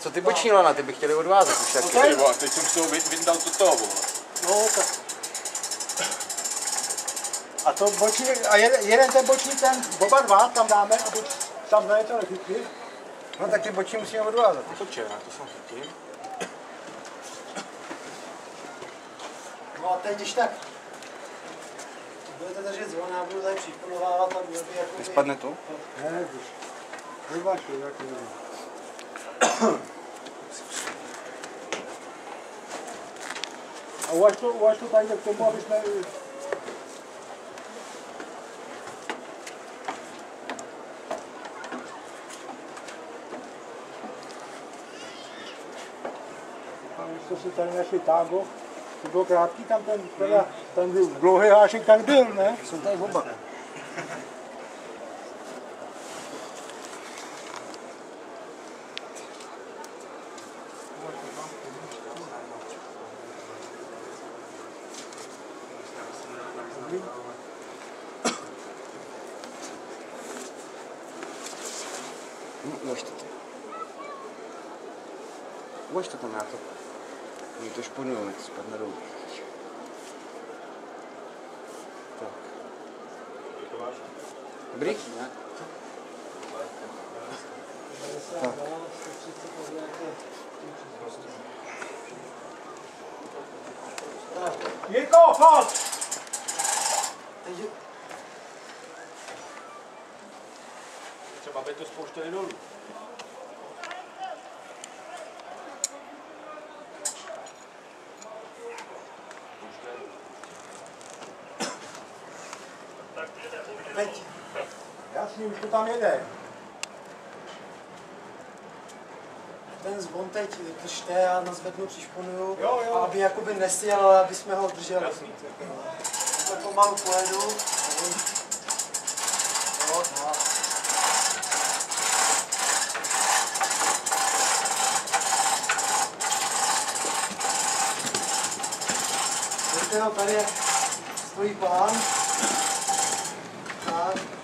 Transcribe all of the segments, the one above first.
Co ty boční lana, ty by chtěli odvázat už taky. Ty vole, teď jsem z toho vy- vyndal to toho. No, tak. A to boční, a jeden, jeden ten boční, ten, oba dva tam dáme, aby tam ne to nechytli. No tak ty boční musíme odvázat. Počkej, já to jsem chytím. No a teď když tak budete držet zvon, já budu tady připonovávat a bude by jako... Spadne to? Ne, když. Vyvažuji, jak nevím. Eu acho, eu acho que ainda tem móveis na... Što su tam našli tango, zbog kratki tam ten, ten, ten, ten, ten, ten, ten, ten, ten, ten, ten, ten, ten, ten, ten, рублей. Ну, вот что-то. Вот что-то нахуй. Не то ну, ж понял, это с поднаружи. Так. Брики, да? Так. Никофос! Pojď! Třeba by to spouštěli dolů. Teď. Jasně, už to tam jede. Ten zvon teď držte, já nazvednu, přišponuju, Jo, jo. a aby jakoby nesjel, aby jsme ho drželi. Jasný. Takhle pomalu pojedu. Tady je stojí pán. Tak.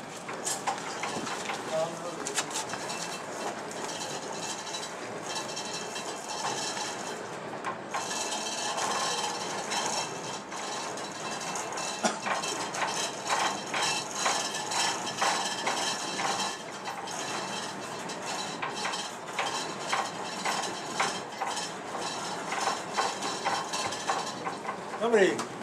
Lembrei.